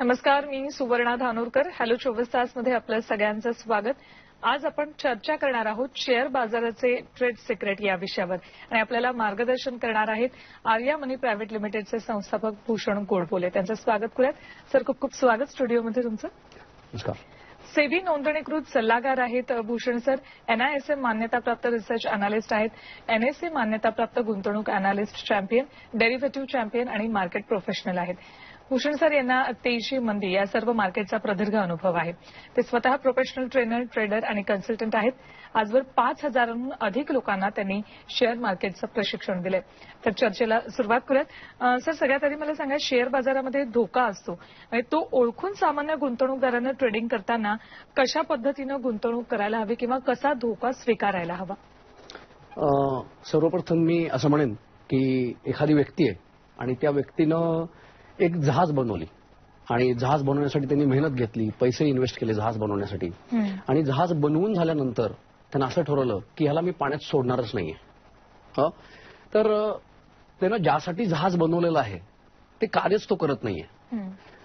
नमस्कार मी सुवर्णा धानोरकर. हॅलो चोवीस तासमध्ये आपलं सगळ्यांचं स्वागत. आज आपण चर्चा करणार आहोत शेअर बाजाराचे ट्रेड सिक्रेट या विषयावर. आणि आपल्याला मार्गदर्शन करणार आहेत आर्या मनी प्रायव्हेट लिमिटेडचे संस्थापक भूषण गोडबोले त्यांचं स्वागत करूयात. सर खूप खूप स्वागत स्टुडिओमध्ये तुमचं. नमस्कार. सेबी नोंदणीकृत सल्लागार आहेत भूषण सर. एनआयएसए मान्यताप्राप्त रिसर्च अनालिस्ट आहेत. एनएसए मान्यताप्राप्त गुंतवणूक अनालिस्ट चॅम्पियन डेरिव्हेटिव्ह चॅम्पियन आणि मार्केट प्रोफेशनल आहेत. भूषण सर यांना तेजी मंदी या सर्व मार्केटचा प्रदीर्घ अनुभव आहे. ते स्वतः प्रोफेशनल ट्रेनर ट्रेडर आणि कन्सल्टंट आहेत. आजवर पाच हजारांहून अधिक लोकांना त्यांनी शेअर मार्केटचं प्रशिक्षण दिलंय. तर चर्चेला सुरुवात करूयात. सर सगळ्यात आधी मला सांगा शेअर बाजारामध्ये धोका असतो. म्हणजे तो ओळखून सामान्य गुंतवणूकदारांना ट्रेडिंग करताना कशा पद्धतीनं गुंतवणूक करायला हवी किंवा कसा धोका स्वीकारायला हवा? सर्वप्रथम मी असं म्हणेन की एखादी व्यक्ती आहे आणि त्या व्यक्तीनं एक जहाज बनवली. आणि जहाज बनवण्यासाठी त्यांनी मेहनत घेतली पैसे इन्व्हेस्ट केले जहाज बनवण्यासाठी. आणि जहाज बनवून झाल्यानंतर त्यानं असं ठरवलं की ह्याला मी पाण्यात सोडणारच नाहीये. हं? तर त्यानं ज्यासाठी जहाज बनवलेलं आहे ते कार्यच तो करत नाहीये.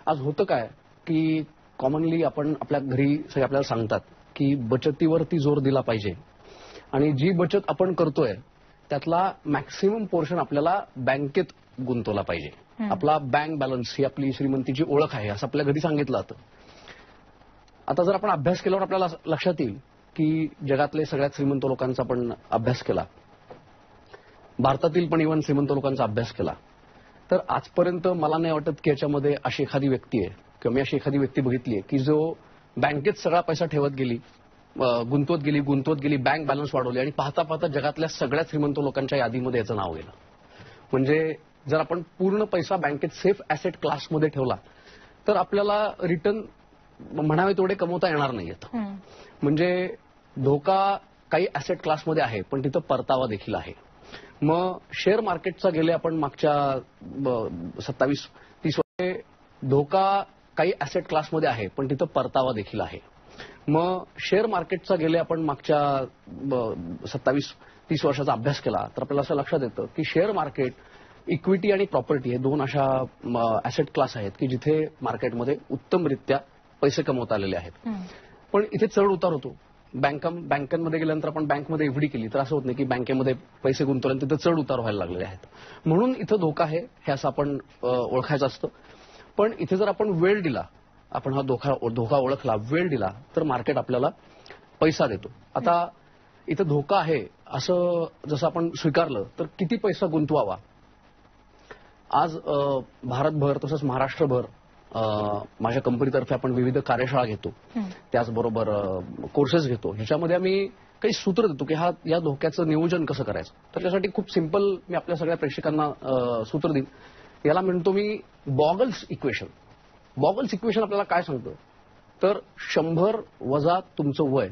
आज होतं काय की कॉमनली आपण आपल्या घरी सगळे आपल्याला सांगतात की बचतीवरती जोर दिला पाहिजे. आणि जी बचत आपण करतोय त्यातला मॅक्सिमम पोर्शन आपल्याला बँकेत गुंतवला पाहिजे. आपला बँक बॅलन्स ही आपली श्रीमंतीची ओळख आहे असं आपल्या घरी सांगितलं जातं. आता जर आपण अभ्यास केल्यावर आपल्याला लक्षात येईल की जगातले सगळ्यात श्रीमंत लोकांचा आपण अभ्यास केला. भारतातील पण इव्हन श्रीमंत लोकांचा अभ्यास केला. तर आजपर्यंत मला नाही वाटत की याच्यामध्ये अशी एखादी व्यक्ती आहे किंवा मी अशी एखादी व्यक्ती बघितली आहे की जो बँकेत सगळा पैसा ठेवत गेली गुंतवत गेली गुंतवत गेली बँक बॅलन्स वाढवली आणि पाहता पाहता जगातल्या सगळ्यात श्रीमंत लोकांच्या यादीमध्ये याचं नाव गेलं. म्हणजे जर आपण पूर्ण पैसा बँकेत सेफ ऍसेट क्लासमध्ये ठेवला तर आपल्याला रिटर्न म्हणावे तेवढे कमवता येणार नाहीयेत. म्हणजे धोका काही ऍसेट क्लासमध्ये आहे पण तिथं परतावा देखील आहे. मग शेअर मार्केटचा गेले आपण मागच्या सत्तावीस तीस वर्षे धोका काही ऍसेट क्लासमध्ये आहे पण तिथं परतावा देखील आहे. मग शेअर मार्केटचा गेले आपण मागच्या सत्तावीस तीस वर्षाचा अभ्यास केला तर आपल्याला असं लक्षात येतं की शेअर मार्केट इक्विटी आणि प्रॉपर्टी हे दोन अशा ऍसेट क्लास आहेत की जिथे मार्केटमध्ये उत्तमरित्या पैसे कमवता आलेले आहेत. पण इथे चढ उतार होतो. बँका बँकांमध्ये गेल्यानंतर आपण बँकमध्ये एफडी केली तर असं होत नाही की बँकेमध्ये पैसे गुंतवल्यानंतर तिथं चढ उतार व्हायला लागलेले आहेत. म्हणून इथं धोका आहे हे असं आपण ओळखायचं असतं. पण इथे जर आपण वेळ दिला आपण हा धोका धोका ओळखला वेळ दिला तर मार्केट आपल्याला पैसा देतो. आता इथं धोका आहे असं जसं आपण स्वीकारलं तर किती पैसा गुंतवावा? आज भारतभर तसंच महाराष्ट्रभर माझ्या कंपनीतर्फे आपण विविध कार्यशाळा घेतो. त्याचबरोबर कोर्सेस घेतो. ह्याच्यामध्ये आम्ही काही सूत्र देतो की हा या धोक्याचं नियोजन कसं करायचं? तर त्यासाठी खूप सिंपल मी आपल्या सगळ्या प्रेक्षकांना सूत्र देईन. याला म्हणतो मी बॉगल्स इक्वेशन बॉगल्स इक्वेशन आपल्याला काय सांगतं? तर शंभर वजा तुमचं वय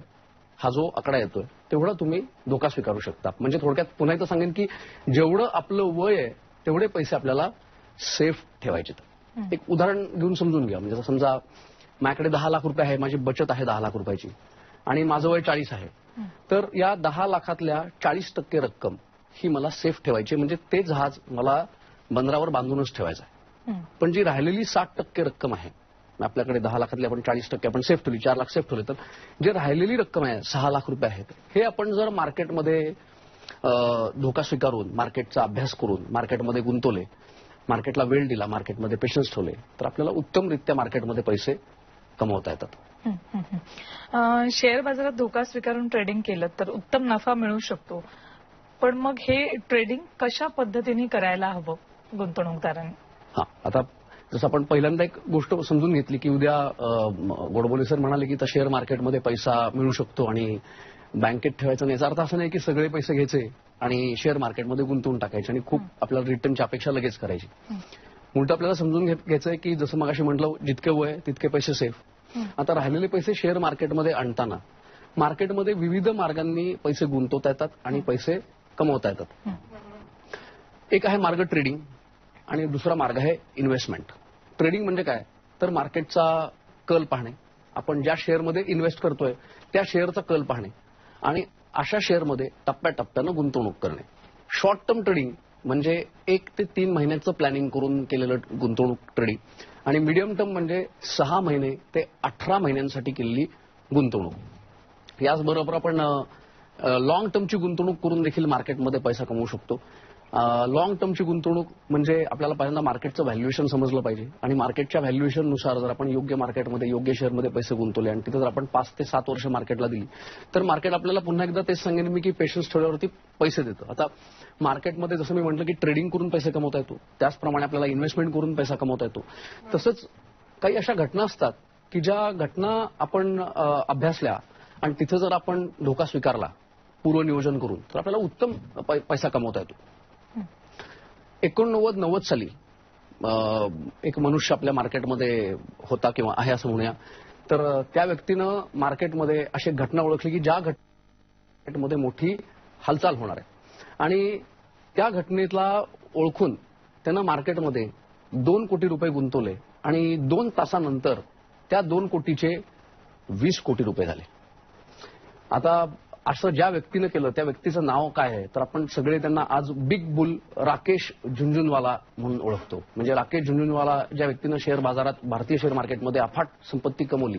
हा जो आकडा येतोय तेवढा तुम्ही धोका स्वीकारू शकता. म्हणजे थोडक्यात पुन्हा एकदा सांगेन की जेवढं आपलं वय आहे तेवढे पैसे आपल्याला सेफ ठेवायचे एक उदाहरण घेऊन समजून घ्या. म्हणजे समजा माझ्याकडे दहा लाख रुपये आहे माझी बचत आहे दहा लाख रुपयाची. आणि माझं वय चाळीस आहे. तर या दहा लाखातल्या चाळीस टक्के रक्कम ही मला सेफ ठेवायची म्हणजे ते जहाज मला बंदरावर बांधूनच ठेवायचं आहे. पण जी राहिलेली साठ टक्के रक्कम आहे आपल्याकडे दहा लाखातली आपण चाळीस टक्के आपण सेफ ठेवली चार लाख सेफ ठेवले तर जे राहिलेली रक्कम आहे सहा लाख रुपये आहेत हे आपण जर मार्केटमध्ये धोका स्वीकारून मार्केटचा अभ्यास करून मार्केटमध्ये गुंतवले मार्केटला वेळ दिला मार्केटमध्ये पेशन्स ठेवले तर आपल्याला उत्तमरित्या मार्केटमध्ये पैसे कमवता येतात. शेअर बाजारात धोका स्वीकारून ट्रेडिंग केलं तर उत्तम नफा मिळू शकतो. पण मग हे ट्रेडिंग कशा पद्धतीने करायला हवं गुंतवणूकदारांनी? हा आता जसं आपण पहिल्यांदा एक गोष्ट समजून घेतली की उद्या गोडबोले सर म्हणाले की शेअर मार्केटमध्ये पैसा मिळू शकतो आणि बँकेत ठेवायचा नाही. याचा अर्थ असं नाही की सगळे पैसे घ्यायचे आणि शेअर मार्केटमध्ये गुंतवून टाकायचे आणि खूप आपल्याला रिटर्नची अपेक्षा लगेच करायची. उलट आपल्याला समजून घेत- घ्यायचंय की जसं मगाशी म्हटलं जितके वय तितके पैसे सेफ आता राहिलेले पैसे शेअर मार्केटमध्ये आणताना मार्केटमध्ये विविध मार्गांनी पैसे गुंतवता येतात आणि पैसे कमवता येतात. एक आहे मार्ग ट्रेडिंग आणि दुसरा मार्ग आहे इन्व्हेस्टमेंट ट्रेडिंग म्हणजे काय? तर मार्केटचा कल पाहणे. आपण ज्या शेअरमध्ये इन्व्हेस्ट करतोय त्या शेअरचा कल पाहणे. आणि अशा शेअरमध्ये टप्प्याटप्प्यानं गुंतवणूक करणे. शॉर्ट टर्म ट्रेडिंग म्हणजे एक ते तीन महिन्याचं प्लॅनिंग करून केलेलं गुंतवणूक ट्रेडिंग आणि मीडियम टर्म म्हणजे सहा महिने ते अठरा महिन्यांसाठी केलेली गुंतवणूक. याचबरोबर आपण लॉंग टर्मची गुंतवणूक करून देखील मार्केटमध्ये पैसा कमवू शकतो. लॉंग टर्मची गुंतवणूक म्हणजे आपल्याला पहिल्यांदा मार्केटचं व्हॅल्युएशन समजलं पाहिजे. आणि मार्केटच्या व्हॅल्युएशननुसार जर आपण योग्य मार्केटमध्ये योग्य शेअरमध्ये पैसे गुंतवले आणि तिथे जर आपण पाच ते सात वर्ष मार्केटला दिली तर मार्केट आपल्याला पुन्हा एकदा तेच सांगेन मी की पेशन्स ठेवल्यावरती पैसे देतं. आता मार्केटमध्ये जसं मी म्हटलं की ट्रेडिंग करून पैसे कमवता येतो. त्याचप्रमाणे आपल्याला इन्व्हेस्टमेंट करून पैसा कमवता येतो. तसंच काही अशा घटना असतात की ज्या घटना आपण अभ्यासल्या आणि तिथं जर आपण धोका स्वीकारला पूर्वनियोजन करून तर आपल्याला उत्तम पै- पैसा कमवता येतो. एकोणनव्वद नव्वद साली एक मनुष्य आपल्या मार्केटमध्ये होता किंवा आहे असं म्हणूया. तर त्या व्यक्तीनं मार्केटमध्ये अशी एक घटना ओळखली की ज्या घट मोठी हालचाल होणार आहे. आणि त्या घटनेला ओळखून त्यानं मार्केटमध्ये दोन कोटी रुपये गुंतवले आणि दोन तासानंतर त्या दोन कोटीचे वीस कोटी रुपये झाले. आता असं ज्या व्यक्तीनं केलं त्या व्यक्तीचं नाव काय आहे तर आपण सगळे त्यांना आज बिग बुल राकेश झुंझुनवाला म्हणून ओळखतो. म्हणजे राकेश झुंझुनवाला ज्या व्यक्तीनं शेअर बाजारात भारतीय शेअर मार्केटमध्ये अफाट संपत्ती कमवली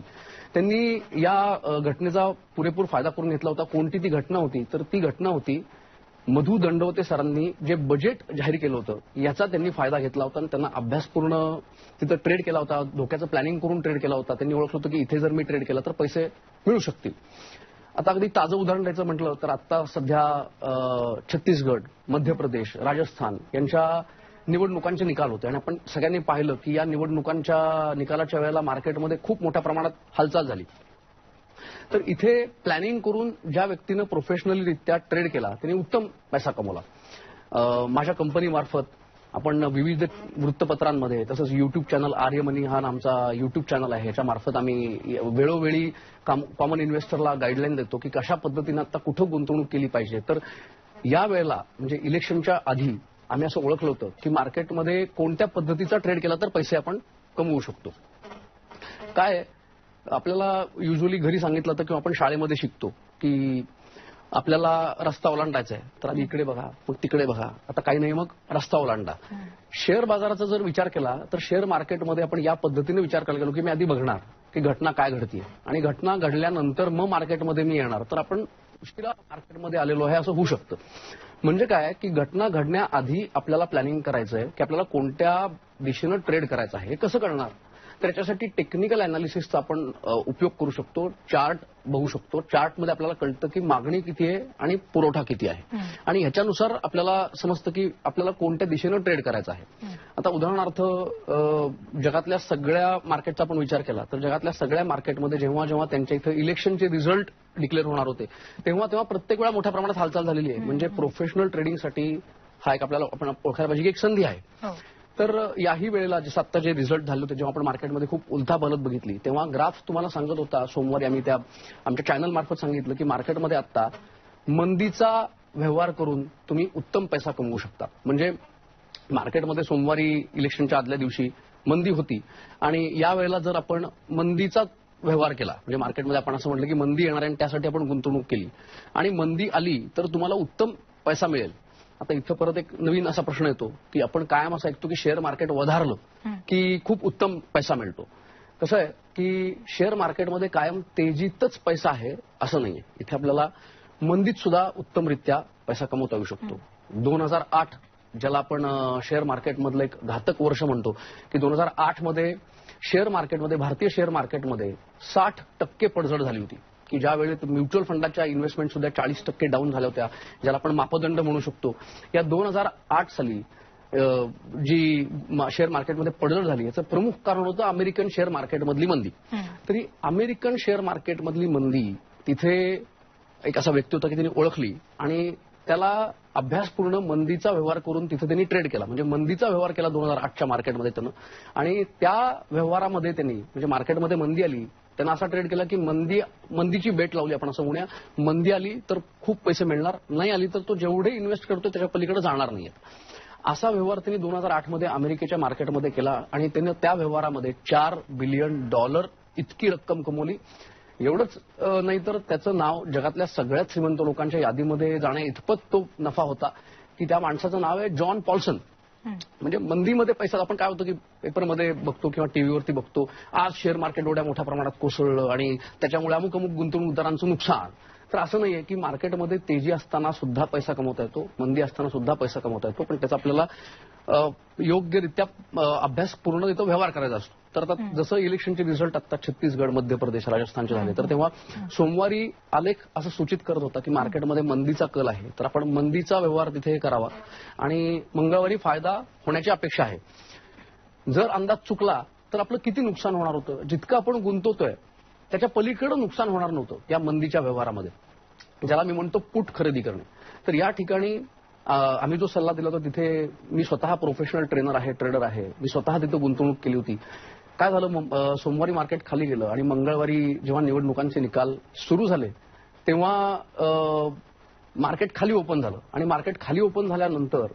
त्यांनी या घटनेचा पुरेपूर फायदा करून घेतला होता. कोणती ती घटना होती? तर ती घटना होती मधु दंडवते सरांनी जे बजेट जाहीर केलं होतं याचा त्यांनी फायदा घेतला होता आणि त्यांना अभ्यासपूर्ण तिथं ट्रेड केला होता. धोक्याचं प्लॅनिंग करून ट्रेड केला होता. त्यांनी ओळखलं होतं की इथे जर मी ट्रेड केला तर पैसे मिळू शकतील. आता अगदी ताजं उदाहरण द्यायचं म्हटलं तर आता सध्या छत्तीसगड मध्य प्रदेश राजस्थान यांच्या निवडणुकांचे निकाल होते. आणि आपण सगळ्यांनी पाहिलं की या निवडणुकांच्या निकालाच्या वेळेला मार्केटमध्ये खूप मोठ्या प्रमाणात हालचाल झाली. तर इथे प्लॅनिंग करून ज्या व्यक्तीनं प्रोफेशनलीरित्या ट्रेड केला त्यांनी उत्तम पैसा कमवला. माझ्या कंपनीमार्फत आपण विविध वृत्तपत्रांमध्ये तसंच युट्यूब चॅनल आर्यमनी हा आमचा युट्यूब चॅनल आहे याच्यामार्फत आम्ही वेळोवेळी कॉमन इन्व्हेस्टरला गाईडलाईन देतो की कशा पद्धतीनं आता कुठं गुंतवणूक केली पाहिजे. तर या वेळेला म्हणजे इलेक्शनच्या आधी आम्ही असं ओळखलं होतं की मार्केटमध्ये कोणत्या पद्धतीचा ट्रेड केला तर पैसे आपण कमवू शकतो. काय आपल्याला युजली घरी सांगितलं तर किंवा आपण शाळेमध्ये शिकतो की आपल्याला रस्ता ओलांडायचा आहे तर आधी इकडे बघा मग तिकडे बघा. आता काही नाही मग रस्ता ओलांडा. शेअर बाजाराचा जर विचार केला तर शेअर मार्केटमध्ये आपण या पद्धतीने विचार करायला गेलो की मी आधी बघणार की घटना काय घडतीये. आणि घटना घडल्यानंतर मग मार्केटमध्ये मी येणार. तर आपण उशिरा मार्केटमध्ये आलेलो आहे असं होऊ शकतं. म्हणजे काय की घटना घडण्याआधी आपल्याला प्लॅनिंग करायचं आहे की आपल्याला कोणत्या दिशेनं ट्रेड करायचं आहे हे कसं करणार तर याच्यासाठी टेक्निकल अनालिसिसचा आपण उपयोग करू शकतो. चार्ट बघू शकतो. चार्टमध्ये आपल्याला कळतं की मागणी किती आहे आणि पुरवठा किती आहे. आणि ह्याच्यानुसार आपल्याला समजतं की आपल्याला कोणत्या दिशेनं ट्रेड करायचं आहे. आता उदाहरणार्थ जगातल्या सगळ्या मार्केटचा आपण विचार केला तर जगातल्या सगळ्या मार्केटमध्ये जेव्हा जेव्हा त्यांच्या इथं इलेक्शनचे रिझल्ट डिक्लेअर होणार होते तेव्हा तेव्हा प्रत्येक वेळा मोठ्या प्रमाणात हालचाल झालेली आहे. म्हणजे प्रोफेशनल ट्रेडिंगसाठी हा एक आपल्याला आपण ओळखायला पाहिजे की एक संधी आहे. हो. तर याही वेळेला जसं आता जे रिझल्ट झाले होते जेव्हा आपण मार्केटमध्ये खूप उलथा बलत बघितली तेव्हा ग्राफ तुम्हाला सांगत होता सोमवारी आम्ही त्या आमच्या चॅनल मार्फत सांगितलं की मार्केटमध्ये आता मंदीचा व्यवहार करून तुम्ही उत्तम पैसा कमवू शकता. म्हणजे मार्केटमध्ये सोमवारी इलेक्शनच्या आदल्या दिवशी मंदी होती. आणि या वेळेला जर आपण मंदीचा व्यवहार केला म्हणजे मार्केटमध्ये आपण असं म्हटलं की मंदी येणार आहे आणि त्यासाठी आपण गुंतवणूक केली. आणि मंदी आली तर तुम्हाला उत्तम पैसा मिळेल. आता इथं परत एक नवीन असा प्रश्न येतो की आपण कायम असं ऐकतो की शेअर मार्केट वधारलं की खूप उत्तम पैसा मिळतो. कसं आहे की शेअर मार्केटमध्ये कायम तेजीतच पैसा आहे असं नाहीये. इथे आपल्याला मंदीत सुद्धा उत्तमरित्या पैसा कमवता येऊ शकतो. दोन हजार आठ ज्याला आपण शेअर मार्केटमधलं एक घातक वर्ष म्हणतो की दोन हजार आठमध्ये शेअर मार्केटमध्ये भारतीय शेअर मार्केटमध्ये साठ टक्के पडझड झाली होती. की ज्या वेळेत म्युच्युअल फंडाच्या इन्व्हेस्टमेंट सुद्धा चाळीस टक्के डाऊन झाल्या होत्या ज्याला आपण मापदंड म्हणू शकतो. या दोन हजार आठ साली जी शेअर मार्केटमध्ये पडझड झाली याचं प्रमुख कारण होतं अमेरिकन शेअर मार्केटमधली मंदी. तरी अमेरिकन शेअर मार्केटमधली मंदी तिथे एक असा व्यक्ती होता की त्यांनी ओळखली आणि त्याला अभ्यासपूर्ण मंदीचा व्यवहार करून तिथे त्यांनी ट्रेड केला. म्हणजे मंदीचा व्यवहार केला दोन हजार आठच्या मार्केटमध्ये त्यानं. आणि त्या व्यवहारामध्ये त्यांनी म्हणजे मार्केटमध्ये मंदी आली त्यांना असा ट्रेड केला की मंदी मंदीची बेट लावली आपण असं म्हणूया. मंदी आली तर खूप पैसे मिळणार नाही आली तर तो जेवढे इन्व्हेस्ट करतो त्याच्या पलीकडे जाणार नाही असा व्यवहार त्यांनी दोन हजार आठमध्ये अमेरिकेच्या मार्केटमध्ये केला आणि त्यांनी त्या व्यवहारामध्ये चार बिलियन डॉलर इतकी रक्कम कमवली. एवढंच नाही तर त्याचं नाव जगातल्या सगळ्यात श्रीमंत लोकांच्या यादीमध्ये जाण्या इतपत तो नफा होता की त्या माणसाचं नाव आहे जॉन पॉल्सन. म्हणजे मंदीमध्ये पैसा आपण काय होतो की पेपरमध्ये बघतो किंवा टीव्हीवरती बघतो आज शेअर मार्केट एवढ्या मोठ्या प्रमाणात कोसळलं आणि त्याच्यामुळे अमुक अमुक गुंतवणूकदारांचं नुकसान. तर असं नाहीये की मार्केटमध्ये तेजी असताना सुद्धा पैसा कमवता येतो मंदी असताना सुद्धा पैसा कमवता येतो पण त्याचा आपल्याला योग्यरित्या अभ्यास पूर्ण तिथं व्यवहार करायचा असतो. तर आता जसं इलेक्शनचे रिझल्ट आता छत्तीसगड मध्य प्रदेश राजस्थानचे झाले तर तेव्हा सोमवारी आलेख असं सूचित करत होता की मार्केटमध्ये मंदीचा कल आहे. तर आपण मंदीचा व्यवहार तिथे करावा. आणि मंगळवारी फायदा होण्याची अपेक्षा आहे. जर अंदाज चुकला तर आपलं किती नुकसान होणार होतं? जितकं आपण गुंतवतोय त्याच्या पलीकडे नुकसान होणार नव्हतं या मंदीच्या व्यवहारामध्ये. ज्याला मी म्हणतो पुट खरेदी करणे. तर या ठिकाणी आम्ही जो सल्ला दिला होता तिथे मी स्वतः प्रोफेशनल ट्रेनर आहे ट्रेडर आहे. मी स्वतः तिथे गुंतवणूक केली होती. काय झालं सोमवारी मार्केट खाली गेलं आणि मंगळवारी जेव्हा निवडणुकांचे निकाल सुरू झाले तेव्हा मार्केट खाली ओपन झालं. आणि मार्केट खाली ओपन झाल्यानंतर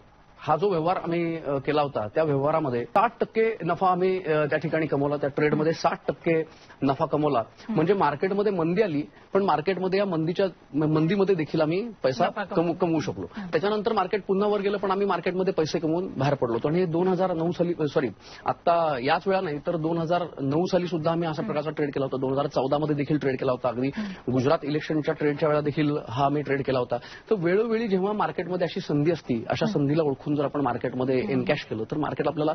हा जो व्यवहार आम्ही केला होता त्या व्यवहारामध्ये साठ टक्के नफा आम्ही त्या ठिकाणी कमवला त्या ट्रेडमध्ये साठ टक्के नफा कमवला. म्हणजे मार्केटमध्ये मंदी आली पण मार्केटमध्ये या मंदीच्या मंदीमध्ये देखील आम्ही पैसा. कमवू शकलो. त्याच्यानंतर मार्केट पुन्हा वर गेलं पण आम्ही मार्केटमध्ये पैसे कमवून बाहेर पडलो होतो. आणि हे दोन हजार नऊ साली सॉरी आता याच वेळा नाही तर दोन हजार नऊ साली सुद्धा आम्ही अशा प्रकारचा ट्रेड केला होता. दोन हजार चौदा मध्ये देखील ट्रेड केला होता अगदी. गुजरात इलेक्शनच्या ट्रेडच्या वेळा देखील हा आम्ही ट्रेड केला होता. तर वेळोवेळी जेव्हा मार्केटमध्ये अशी संधी असती अशा संधीला ओळखून जर आपण मार्केटमध्ये एनकॅश केलं तर मार्केट आपल्याला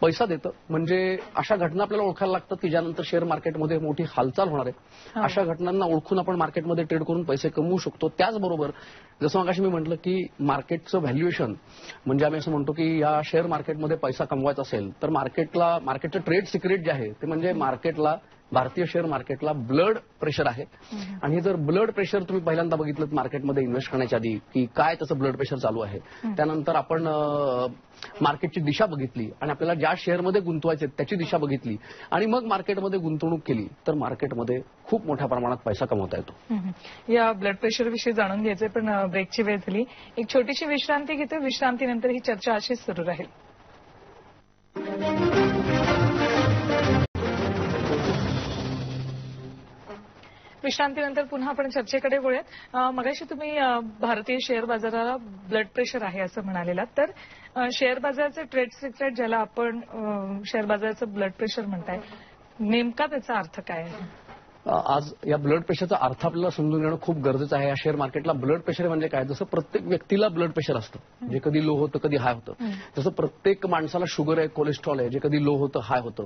पैसा देतं. म्हणजे अशा घटना आपल्याला ओळखायला लागतात की ज्यानंतर शेअर मार्केटमध्ये मोठी हालचाल होणार आहे. अशा घटनांना ओळखून आपण मार्केटमध्ये ट्रेड करून पैसे कमवू शकतो. त्याचबरोबर जसं मगाशी मी म्हटलं की मार्केटचं व्हॅल्युएशन म्हणजे आम्ही असं म्हणतो की या शेअर मार्केटमध्ये पैसा कमवायचा असेल तर मार्केटला मार्केटचं ट्रेड सिक्रेट जे आहे ते म्हणजे मार्केटला भारतीय शेअर मार्केटला ब्लड प्रेशर आहे. आणि हे जर ब्लड प्रेशर तुम्ही पहिल्यांदा बघितलं मार्केटमध्ये इन्व्हेस्ट करण्याच्या आधी की काय त्याचं ब्लड प्रेशर चालू आहे. त्यानंतर आपण मार्केटची दिशा बघितली आणि आपल्याला ज्या शेअरमध्ये गुंतवायचे त्याची दिशा बघितली आणि मग मार्केटमध्ये गुंतवणूक केली तर मार्केटमध्ये खूप मोठ्या प्रमाणात पैसा कमवता येतो. या ब्लड प्रेशर विषयी जाणून घ्यायचे पण ब्रेकची वेळ झाली. एक छोटीशी विश्रांती घेते विश्रांतीनंतर ही चर्चा अशीच सुरू राहील. विश्रांतीनंतर पुन्हा आपण चर्चेकडे वळूयात. मगाशी तुम्ही भारतीय शेअर बाजाराला ब्लड प्रेशर आहे असं म्हणालेलात तर शेअर बाजाराचे ट्रेड सिक्रेट ज्याला आपण शेअर बाजाराचं ब्लड प्रेशर म्हणताय नेमका त्याचा अर्थ काय आहे? आज या ब्लड प्रेशरचा अर्थ आपल्याला समजून घेणं खूप गरजेचं आहे. या शेअर मार्केटला ब्लड प्रेशर म्हणजे काय? जसं प्रत्येक व्यक्तीला ब्लड प्रेशर असतं. जे कधी लो होतं कधी हाय होतं. जसं प्रत्येक माणसाला शुगर आहे कोलेस्ट्रॉल आहे जे कधी लो होतं हाय होतं.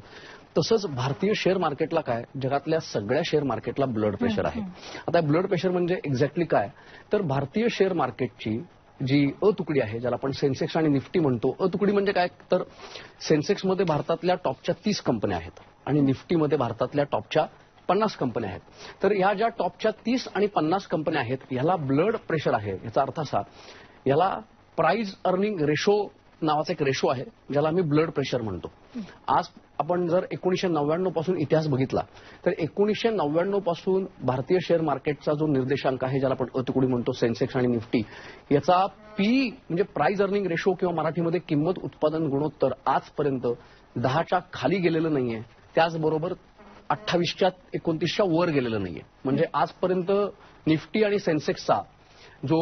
तसंच भारतीय शेअर मार्केटला काय? जगातल्या सगळ्या शेअर मार्केटला ब्लड प्रेशर आहे. आता ब्लड प्रेशर म्हणजे एक्झॅक्टली काय? तर भारतीय शेअर मार्केटची जी अ तुकडी आहे ज्याला आपण सेन्सेक्स आणि निफ्टी म्हणतो अ तुकडी म्हणजे काय? तर सेन्सेक्समध्ये भारतातल्या टॉपच्या तीस कंपन्या आहेत. आणि निफ्टीमध्ये भारतातल्या टॉपच्या पन्नास कंपन्या आहेत. तर ह्या ज्या टॉपच्या तीस आणि पन्नास कंपन्या आहेत ह्याला ब्लड प्रेशर आहे याचा अर्थ असा याला प्राइज अर्निंग रेशो नावाचा एक रेशो आहे ज्याला आम्ही ब्लड प्रेशर म्हणतो. आज आपण जर एकोणीशे नव्याण्णवपासून इतिहास बघितला तर एकोणीशे नव्याण्णवपासून भारतीय शेअर मार्केटचा जो निर्देशांक आहे ज्याला आपण अतुकुडी म्हणतो सेन्सेक्स आणि निफ्टी याचा पी म्हणजे प्राइज अर्निंग रेशो किंवा मराठीमध्ये किंमत उत्पादन गुणोत्तर आजपर्यंत दहाच्या खाली गेलेलं नाहीये. त्याचबरोबर अठ्ठावीसच्या एकोणतीसच्या वर गेलेलं नाहीये. म्हणजे आजपर्यंत निफ्टी आणि सेन्सेक्सचा जो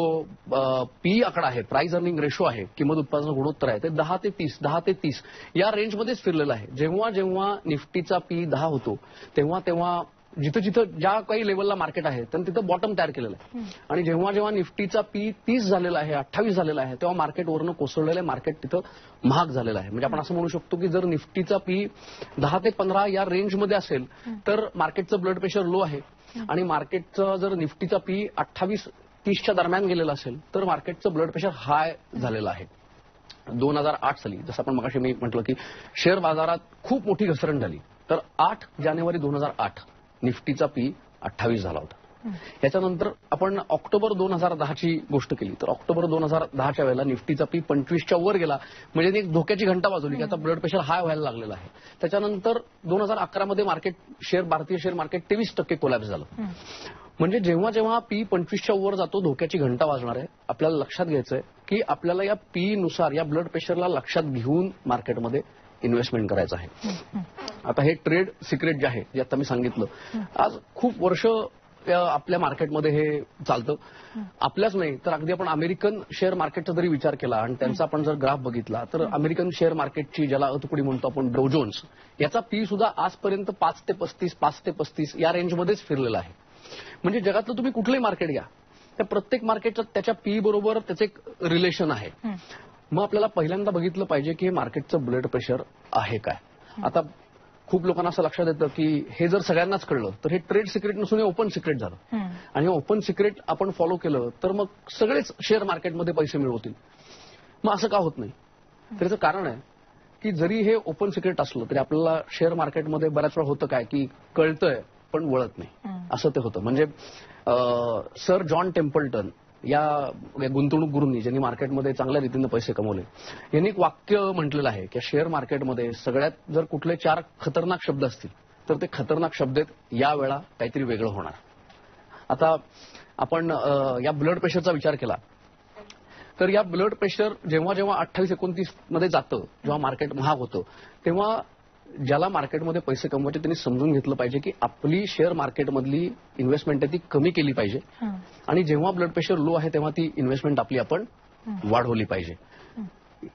पी आकडा आहे प्राइस अर्निंग रेशो आहे किंमत उत्पादन गुणोत्तर आहे ते दहा ते तीस दहा ते तीस या रेंजमध्येच फिरलेलं आहे. जेव्हा जेव्हा निफ्टीचा पी दहा होतो तेव्हा तेव्हा जिथं जिथं ज्या काही लेवलला मार्केट आहे त्यांनी तिथं बॉटम तयार केलेलं आहे. आणि जेव्हा जेव्हा निफ्टीचा पी तीस झालेला आहे अठ्ठावीस झालेला आहे तेव्हा मार्केट वरनं कोसळलेलं आहे मार्केट तिथं महाग झालेलं आहे. म्हणजे आपण असं म्हणू शकतो की जर निफ्टीचा पी दहा ते पंधरा या रेंजमध्ये असेल तर मार्केटचं ब्लड प्रेशर लो आहे. आणि मार्केटचं जर निफ्टीचा पी अठ्ठावीस तीसच्या दरम्यान गेलेला असेल तर मार्केटचं ब्लड प्रेशर हाय झालेलं आहे. दोन हजार आठ साली जसं आपण मगाशी मी म्हटलं की शेअर बाजारात खूप मोठी घसरण झाली. तर आठ जानेवारी दोन हजार आठ. निफ्टीचा पी अठ्ठावीस झाला होता. याच्यानंतर आपण ऑक्टोबर दोन हजार दहाची गोष्ट केली. तर ऑक्टोबर दोन हजार दहाच्या वेळेला निफ्टीचा पी पंचवीसच्या वर गेला. म्हणजे ती एक धोक्याची घंटा वाजवली की आता ब्लड प्रेशर हाय व्हायला लागलेला आहे. त्याच्यानंतर दोन हजार अकरामध्ये मार्केट शेअर भारतीय शेअर मार्केट तेवीस टक्के कोलॅप्स झालं. म्हणजे जेव्हा जेव्हा पी पंचवीसच्या वर जातो धोक्याची घंटा वाजणार आहे. आपल्याला लक्षात घ्यायचंय की आपल्याला या पी नुसार या ब्लड प्रेशरला लक्षात घेऊन मार्केटमध्ये इन्व्हेस्टमेंट करायचं आहे. आता हे ट्रेड सिक्रेट जे आहे जे आता मी सांगितलं आज खूप वर्ष आपल्या मार्केटमध्ये हे चालतं. आपल्याच नाही तर अगदी आपण अमेरिकन शेअर मार्केटचा जरी विचार केला आणि त्यांचा आपण जर ग्राफ बघितला तर अमेरिकन शेअर मार्केटची ज्याला अतुकडी म्हणतो आपण डोजोन्स याचा पी सुद्धा आजपर्यंत पाच ते पस्तीस पाच ते पस्तीस या रेंजमध्येच फिरलेला आहे. म्हणजे जगातलं तुम्ही कुठलंही मार्केट घ्या त्या प्रत्येक मार्केटच्या त्याच्या पी बरोबर त्याचं एक रिलेशन आहे. मग आपल्याला पहिल्यांदा बघितलं पाहिजे की हे मार्केटचं ब्लड प्रेशर आहे काय. आता खूप लोकांना असं लक्षात येतं की हे जर सगळ्यांनाच कळलं तर हे ट्रेड सिक्रेट नसून हे ओपन सिक्रेट झालं. हं. आणि ओपन सिक्रेट आपण फॉलो केलं तर मग सगळेच शेअर मार्केटमध्ये पैसे मिळवतील. मग असं का होत नाही? तर याचं कारण आहे की जरी हे ओपन सिक्रेट असलं तरी आपल्याला शेअर मार्केटमध्ये बऱ्याच वेळा होतं काय की कळतंय पण वळत नाही. असं ते होतं. म्हणजे सर जॉन टेम्पल्टन या गुंतवणूक गुरूंनी ज्यांनी मार्केटमध्ये चांगल्या रीतीनं पैसे कमवले यांनी एक वाक्य म्हटलेलं आहे की शेअर मार्केटमध्ये सगळ्यात जर कुठले चार खतरनाक शब्द असतील तर ते खतरनाक शब्द आहेत या वेळा काहीतरी वेगळं होणार. आता आपण या ब्लड प्रेशरचा विचार केला. तर या ब्लड प्रेशर जेव्हा जेव्हा अठ्ठावीस एकोणतीसमध्ये जातं जेव्हा मार्केट महाग होतं तेव्हा ज्याला मार्केटमध्ये पैसे कमवायचे त्यांनी समजून घेतलं पाहिजे की आपली शेअर मार्केटमधली इन्व्हेस्टमेंट आहे ती कमी केली पाहिजे. आणि जेव्हा ब्लड प्रेशर लो आहे तेव्हा ती इन्व्हेस्टमेंट आपली आपण वाढवली पाहिजे.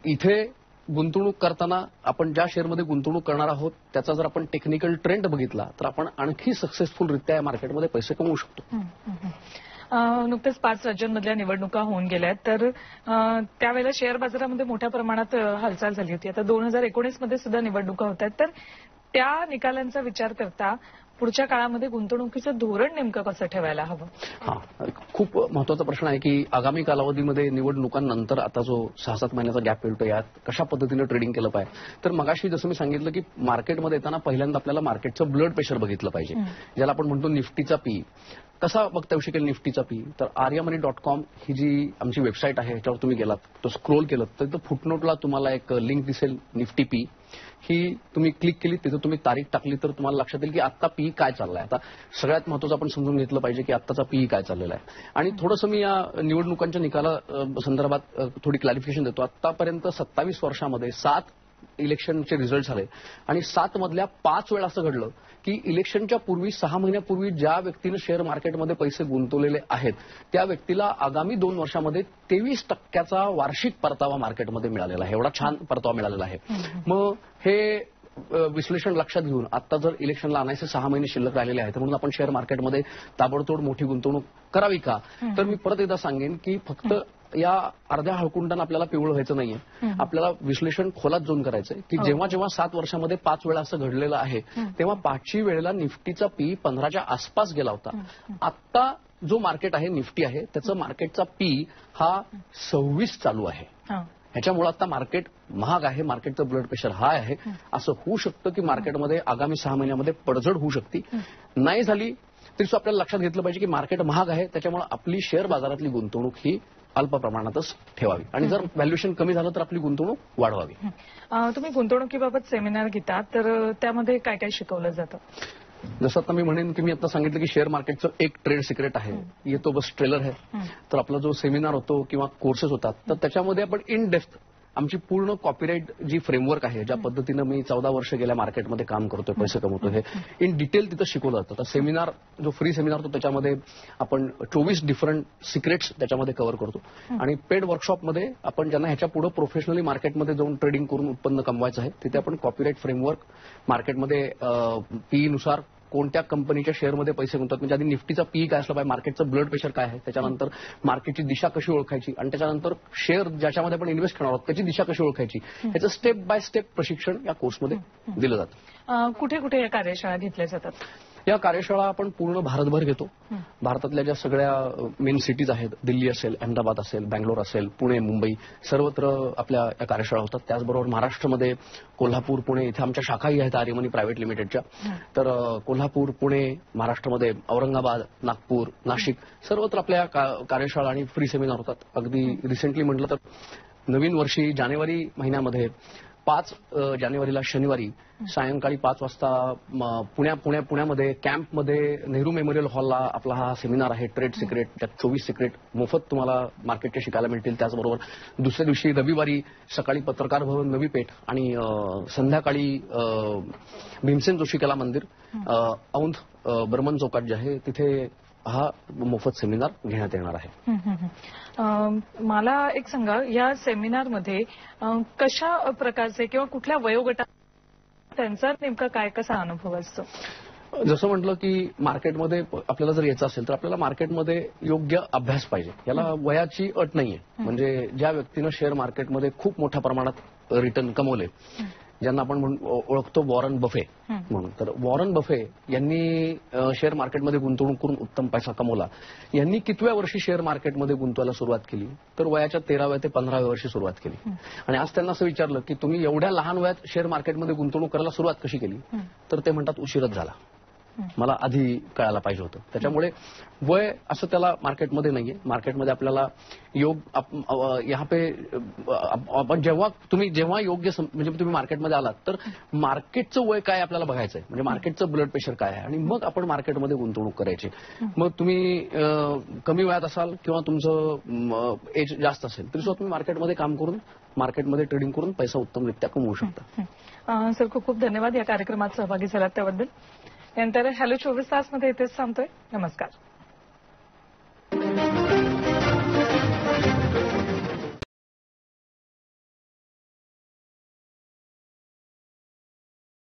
इथे गुंतवणूक करताना आपण ज्या शेअरमध्ये गुंतवणूक करणार आहोत त्याचा जर आपण टेक्निकल ट्रेंड बघितला तर आपण आणखी सक्सेसफुल रित्या या मार्केटमध्ये पैसे कमवू शकतो. नुकत्याच पाच राज्यांमधल्या निवडणुका होऊन गेल्या तर त्यावेळेला शेअर बाजारामध्ये मोठ्या प्रमाणात हालचाल झाली होती. आता दोन हजार एकोणीसमध्ये सुद्धा निवडणुका होत आहेत. तर त्या निकालांचा विचार करता पुढच्या काळामध्ये गुंतवणुकीचं धोरण नेमकं कसं ठेवायला हवं? हा. खूप महत्त्वाचा प्रश्न आहे की आगामी कालावधीमध्ये निवडणुकांनंतर आता जो सहा सात महिन्याचा गॅप मिळतो यात कशा पद्धतीनं ट्रेडिंग केलं पाहिजे तर मगाशी जसं मी सांगितलं की मार्केटमध्ये येताना पहिल्यांदा आपल्याला मार्केटचं ब्लड प्रेशर बघितलं पाहिजे. ज्याला आपण म्हणतो निफ्टीचा पी कसा बघता येऊ शकेल निफ्टीचा पी तर आर्यामनी डॉट कॉम ही जी आमची वेबसाईट आहे ह्याच्यावर तुम्ही गेलात तो स्क्रोल केलं तर फुटनोटला तुम्हाला एक लिंक दिसेल निफ्टी पी ही तुम्ही क्लिक केली तिथं तुम्ही तारीख टाकली तर तुम्हाला लक्षात येईल की आत्ता पी काय चाललाय. आता सगळ्यात महत्वाचं आपण समजून घेतलं पाहिजे की आत्ताचा पी काय चाललेला आहे. आणि थोडंसं मी या निवडणुकांच्या निकाला संदर्भात थोडी क्लॅरिफिकेशन देतो. आतापर्यंत सत्तावीस वर्षामध्ये सात इलेक्शनचे रिझल्ट झाले. आणि सात मधल्या पाच वेळा असं घडलं की इलेक्शनच्या पूर्वी सहा महिन्यापूर्वी ज्या व्यक्तीनं शेअर मार्केटमध्ये पैसे गुंतवलेले आहेत त्या व्यक्तीला आगामी दोन वर्षामध्ये तेवीस टक्क्याचा वार्षिक परतावा मार्केटमध्ये मिळालेला आहे. एवढा छान परतावा मिळालेला आहे. मग हे विश्लेषण लक्षात घेऊन आता जर इलेक्शनला आणायचे सहा महिने शिल्लक राहिलेले आहेत म्हणून आपण शेअर मार्केटमध्ये ताबडतोब मोठी गुंतवणूक करावी का? तर मी परत एकदा सांगेन की फक्त या अर्ध्या हळकुंडानं आपल्याला पिवळं व्हायचं नाहीये. आपल्याला विश्लेषण खोलात जाऊन करायचंय. की जेव्हा जेव्हा सात वर्षामध्ये पाच वेळा असं घडलेलं आहे तेव्हा पाचही वेळेला निफ्टीचा पी पंधराच्या आसपास गेला होता. आता जो मार्केट आहे निफ्टी आहे त्याचं मार्केटचा पी हा सव्वीस चालू आहे. हं. ह्याच्यामुळे आता मार्केट महाग आहे मार्केटचं ब्लड प्रेशर हाय आहे. असं होऊ शकतं की मार्केटमध्ये आगामी सहा महिन्यामध्ये पडझड होऊ शकते. नाही झाली तरी सुद्धा आपल्याला लक्षात घेतलं पाहिजे की मार्केट महाग आहे. त्याच्यामुळे आपली शेअर बाजारातली गुंतवणूक ही अल्प प्रमाणातच ठेवावी. आणि जर व्हॅल्युएशन कमी झालं तर आपली गुंतवणूक वाढवावी. तुम्ही गुंतवणुकीबाबत सेमिनार घेता तर त्यामध्ये काय काय शिकवलं जातं? जसं आता मी म्हणेन की मी आता सांगितलं की शेअर मार्केटचं एक ट्रेड सिक्रेट आहे. येतो बस ट्रेलर आहे. तर आपला जो सेमिनार होतो किंवा कोर्सेस होतात तर त्याच्यामध्ये आपण इन डेप्थ आमची पूर्ण कॉपीराईट जी फ्रेमवर्क आहे ज्या पद्धतीनं मी चौदा वर्ष गेल्या मार्केटमध्ये काम करतोय पैसे कमवतो हे इन डिटेल तिथं शिकवलं जातं. तर सेमिनार जो फ्री सेमिनार तो त्याच्यामध्ये आपण चोवीस डिफरंट सिक्रेट्स त्याच्यामध्ये कव्हर करतो. आणि पेड वर्कशॉपमध्ये आपण ज्यांना ह्याच्या पुढे प्रोफेशनली मार्केटमध्ये जाऊन ट्रेडिंग करून उत्पन्न कमवायचं आहे तिथे आपण कॉपीराईट फ्रेमवर्क मार्केटमध्ये पीईनुसार कोणत्या कंपनीच्या शेअरमध्ये पैसे गुंतवतात? म्हणजे आधी निफ्टीचा पी काय असलं पाहिजे? मार्केटचं ब्लड प्रेशर काय आहे? त्याच्यानंतर मार्केटची दिशा कशी ओळखायची? आणि त्याच्यानंतर शेअर ज्याच्यामध्ये आपण इन्व्हेस्ट करणार आहोत त्याची दिशा कशी ओळखायची? ह्याचं स्टेप बाय स्टेप प्रशिक्षण या कोर्समध्ये दिलं जातं. कुठे कुठे या कार्यशाळा घेतल्या जातात? या कार्यशाळा आपण पूर्ण भारतभर घेतो. भारतातल्या ज्या सगळ्या मेन सिटीज आहेत दिल्ली असेल अहमदाबाद असेल बँगलोर असेल पुणे मुंबई सर्वत्र आपल्या या कार्यशाळा होतात. त्याचबरोबर महाराष्ट्रामध्ये कोल्हापूर पुणे इथे आमच्या शाखाही आहेत आर्यमनी प्रायव्हेट लिमिटेडच्या. तर कोल्हापूर पुणे महाराष्ट्रामध्ये औरंगाबाद नागपूर नाशिक सर्वत्र आपल्या कार्यशाळा आणि फ्री सेमिनार होतात. अगदी रिसेंटली म्हटलं तर नवीन वर्षी जानेवारी महिन्यामध्ये पाच जानेवारीला शनिवारी सायंकाळी पाच वाजता पुण्या पुण्या पुण्यामध्ये कॅम्पमध्ये नेहरू मेमोरियल हॉलला आपला हा सेमिनार आहे ट्रेड सिक्रेट. त्यात चोवीस सिक्रेट मोफत तुम्हाला मार्केटचे शिकायला मिळतील. त्याचबरोबर दुसऱ्या दिवशी रविवारी सकाळी पत्रकार भवन नवी पेठ आणि संध्याकाळी भीमसेन जोशी कला मंदिर औंध बर्मन चौकात जे आहे तिथे हा मोफत सेमिनार घेण्यात येणार आहे. मला एक सांगा या सेमिनारमध्ये कशा प्रकारचे किंवा कुठल्या वयोगटा त्यांचा नेमका काय कसा अनुभव असतो? जसं म्हटलं की मार्केटमध्ये आपल्याला जर यायचं असेल तर आपल्याला मार्केटमध्ये योग्य अभ्यास पाहिजे. याला वयाची अट नाहीये. म्हणजे ज्या व्यक्तीनं शेअर मार्केटमध्ये खूप मोठ्या प्रमाणात रिटर्न कमवले ज्यांना आपण ओळखतो वॉरन बफे. म्हणून तर वॉरन बफे यांनी शेअर मार्केटमध्ये गुंतवणूक करून उत्तम पैसा कमवला यांनी कितव्या वर्षी शेअर मार्केटमध्ये गुंतवायला सुरुवात केली तर वयाच्या तेराव्या ते पंधराव्या वर्षी सुरुवात केली आणि आज त्यांना असं विचारलं की तुम्ही एवढ्या लहान वयात शेअर मार्केटमध्ये गुंतवणूक करायला सुरुवात कशी केली. तर ते म्हणतात उशीरच झाला. मला आधी कळायला पाहिजे होतं. त्याच्यामुळे वय असं त्याला मार्केटमध्ये नाहीये. मार्केटमध्ये आपल्याला योग यहाँ पे आपण जेव्हा तुम्ही जेव्हा योग्य म्हणजे तुम्ही मार्केटमध्ये आलात तर मार्केटचं वय काय आपल्याला बघायचं आहे म्हणजे मार्केटचं ब्लड प्रेशर काय आहे? आणि मग आपण मार्केटमध्ये गुंतवणूक करायची. मग तुम्ही कमी वयात असाल किंवा तुमचं एज जास्त असेल तरी सुद्धा तुम्ही मार्केटमध्ये काम करून मार्केटमध्ये ट्रेडिंग करून पैसा उत्तमरित्या कमवू शकता. सर खूप खूप धन्यवाद या कार्यक्रमात सहभागी झालात त्याबद्दल. यानंतर हॅलो चोवीस तासमध्ये इथेच थांबतोय. नमस्कार.